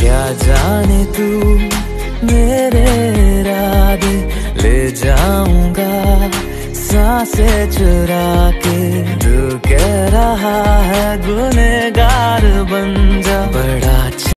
क्या जाने तू मेरे राधे ले जाऊँगा साँसें चुरा के। तू कह रहा है गुनेगार